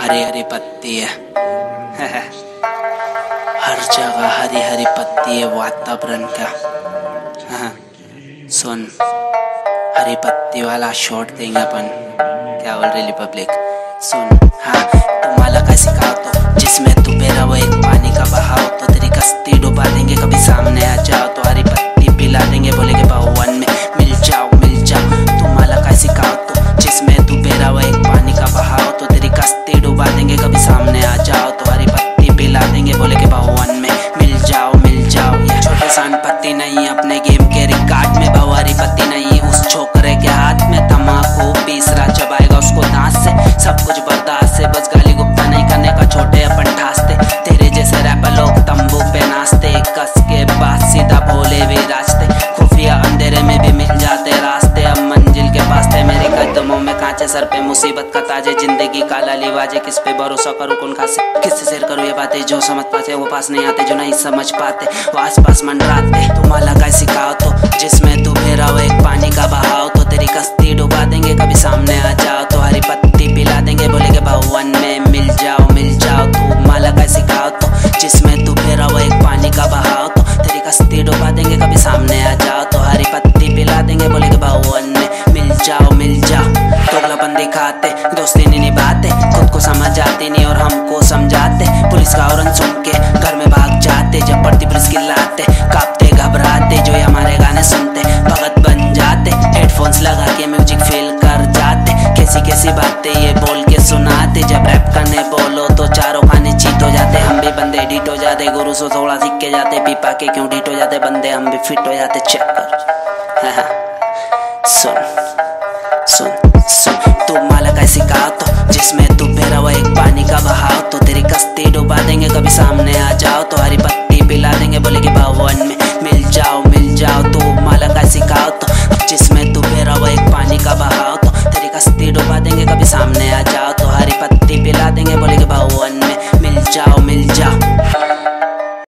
हरी जगह हरी हरी पत्ती वातावरण का। सुन, हरी पत्ती वाला शॉट देंगे अपन, क्या बोल रही सुन हाँ तुम्हाला काय सिखाओ तो जिसमें तू बेरा वो एक पानी का बहाव सब कुछ बर्दाश्त से, बस गाली गुप्ता नहीं करने का छोटे अपन ठासते। तेरे जैसे रैपर लोग तंबू पे नाचते, कस के बाद सीधा भोले भी रास्ते। खुफिया अंधेरे में भी मिल जाते रास्ते। अब मंजिल के पास थे मेरे कदमों में कांचे सर पे। मुसीबत का ताजे ज़िंदगी काला लिवाजे किस पे भरोसा करूँ, कौन खासे किससे शेयर करूँ ये बातें जो समझ पाते वो पास नहीं आते, जो नहीं समझ पाते। वो आस पास मंडराते। तुम्हारा का दिखाते। दोस्ती नहीं निभाते, खुद को समझ जाते नहीं और हमको समझाते। पुलिस का औरन सुन के घर में भाग जाते, जब पड़ती पुलिस की लाते कांपते, घबराते, जो ये हमारे गाने सुनते। भगत बन जाते हेडफोन्स लगा के म्यूज़िक फील कर जाते। कैसी कैसी बातें ये बोल के सुनाते। जब रैप करने बोलो तो चारों खाने चीत हो जाते। हम भी बंदे डीट हो जाते, गुरु से थोड़ा सीख के जाते। पीपा के क्यों डीट हो जाते? बंदे हम भी फिट हो जाते। चेक कर। सुन सुन। सुन तू माला का सिखा तो जिसमें तू हुआ एक पानी का बहाव तो तेरी कस्ते डुबा देंगे कभी सामने आ